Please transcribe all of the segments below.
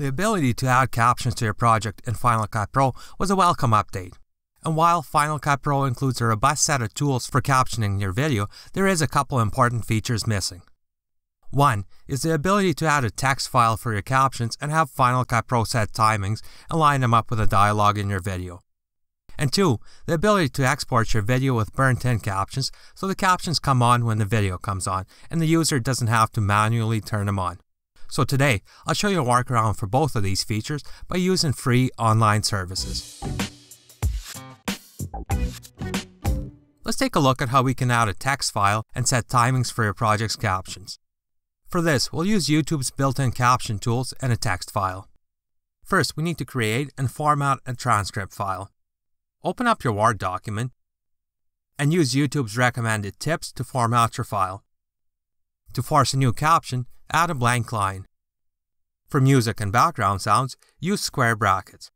The ability to add captions to your project in Final Cut Pro was a welcome update. And while Final Cut Pro includes a robust set of tools for captioning your video, there is a couple important features missing. One is the ability to add a text file for your captions and have Final Cut Pro set timings and line them up with a dialogue in your video. And two, the ability to export your video with burnt in captions so the captions come on when the video comes on and the user doesn't have to manually turn them on. So today, I'll show you a workaround for both of these features by using free online services. Let's take a look at how we can add a text file and set timings for your project's captions. For this, we'll use YouTube's built-in caption tools and a text file. First, we need to create and format a transcript file. Open up your Word document and use YouTube's recommended tips to format your file. To force a new caption, add a blank line. For music and background sounds, use square brackets.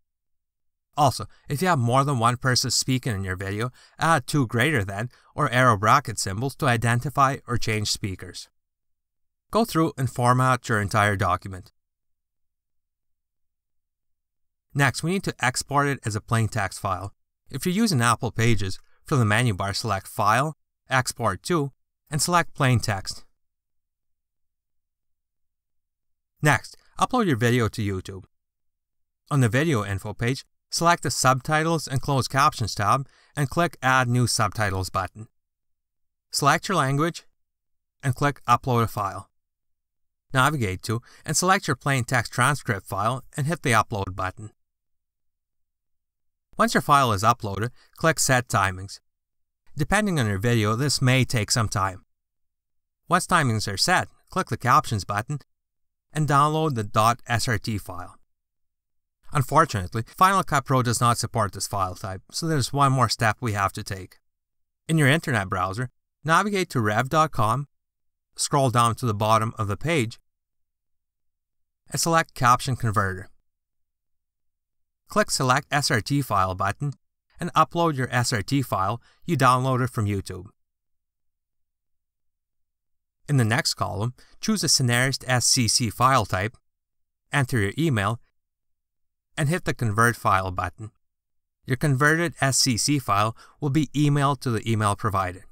Also, if you have more than one person speaking in your video, add two greater than or arrow bracket symbols to identify or change speakers. Go through and format your entire document. Next, we need to export it as a plain text file. If you're using Apple Pages, from the menu bar select File, Export to, and select Plain Text. Next, upload your video to YouTube. On the video info page, select the Subtitles and Closed Captions tab and click Add New Subtitles button. Select your language and click Upload a file navigate to, and select your plain text transcript file and hit the Upload button. Once your file is uploaded, click Set Timings. Depending on your video, this may take some time. Once timings are set, click the Captions button and download the .srt file. Unfortunately, Final Cut Pro does not support this file type, so there's one more step we have to take. In your internet browser, navigate to rev.com, scroll down to the bottom of the page, and select Caption Converter. Click Select SRT File button and upload your SRT file you downloaded from YouTube. In the next column, choose a Scenarist SCC file type, enter your email, and hit the Convert File button. Your converted SCC file will be emailed to the email provided.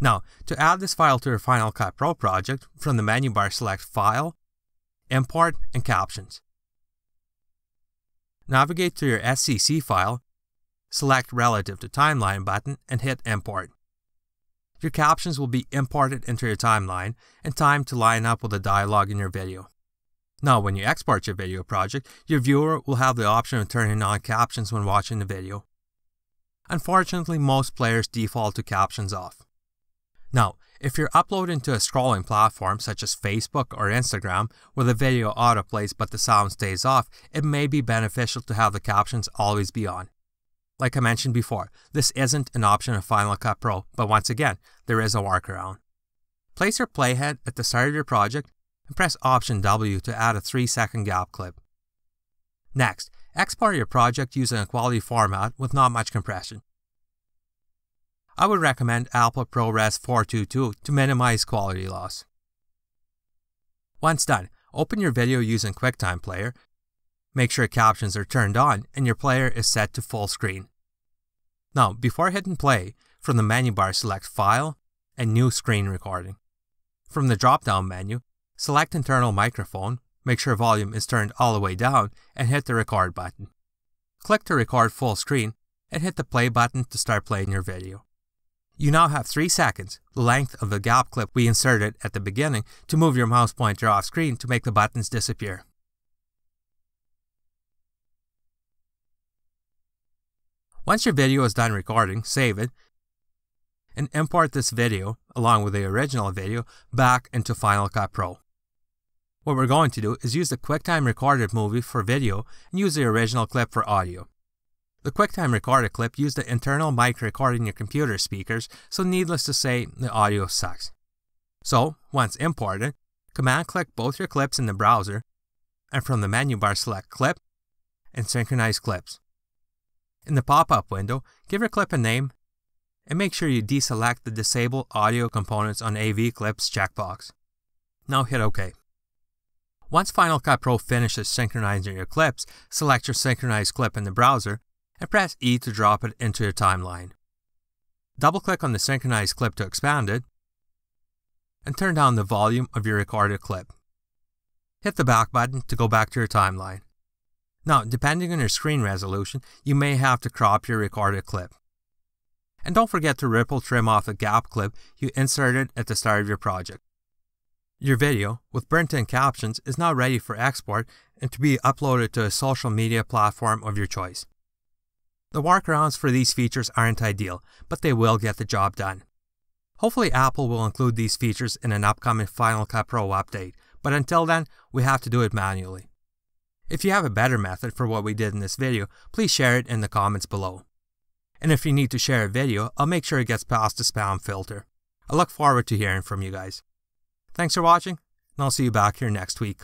Now, to add this file to your Final Cut Pro project, from the menu bar select File, Import, and Captions. Navigate to your SCC file, select Relative to Timeline button, and hit Import. Your captions will be imported into your timeline and timed to line up with the dialogue in your video. Now, when you export your video project, your viewer will have the option of turning on captions when watching the video. Unfortunately, most players default to captions off. Now, if you're uploading to a scrolling platform such as Facebook or Instagram where the video autoplays but the sound stays off, it may be beneficial to have the captions always be on. Like I mentioned before, this isn't an option of Final Cut Pro, but once again, there is a workaround. Place your playhead at the start of your project and press Option W to add a 3 second gap clip. Next, export your project using a quality format with not much compression. I would recommend Apple ProRes 422 to minimize quality loss. Once done, open your video using QuickTime Player, make sure captions are turned on and your player is set to full screen. Now, before hitting play, from the menu bar select File and New Screen Recording. From the drop-down menu, select Internal Microphone, make sure volume is turned all the way down, and hit the Record button. Click to record full screen and hit the play button to start playing your video. You now have 3 seconds, the length of the gap clip we inserted at the beginning, to move your mouse pointer off screen to make the buttons disappear. Once your video is done recording, save it, and import this video, along with the original video, back into Final Cut Pro. What we're going to do is use the QuickTime recorded movie for video and use the original clip for audio. The QuickTime Recorder clip used the internal mic recording your computer speakers, so needless to say, the audio sucks. So, once imported, command click both your clips in the browser, and from the menu bar select Clip and Synchronize Clips. In the pop-up window, give your clip a name, and make sure you deselect the Disable Audio Components on AV Clips checkbox. Now hit OK. Once Final Cut Pro finishes synchronizing your clips, select your synchronized clip in the browser and press E to drop it into your timeline. Double click on the synchronized clip to expand it and turn down the volume of your recorded clip. Hit the back button to go back to your timeline. Now, depending on your screen resolution, you may have to crop your recorded clip. And don't forget to ripple trim off the gap clip you inserted at the start of your project. Your video, with burnt in captions, is now ready for export and to be uploaded to a social media platform of your choice. The workarounds for these features aren't ideal, but they will get the job done. Hopefully Apple will include these features in an upcoming Final Cut Pro update, but until then, we have to do it manually. If you have a better method for what we did in this video, please share it in the comments below. And if you need to share a video, I'll make sure it gets past the spam filter. I look forward to hearing from you guys. Thanks for watching, and I'll see you back here next week.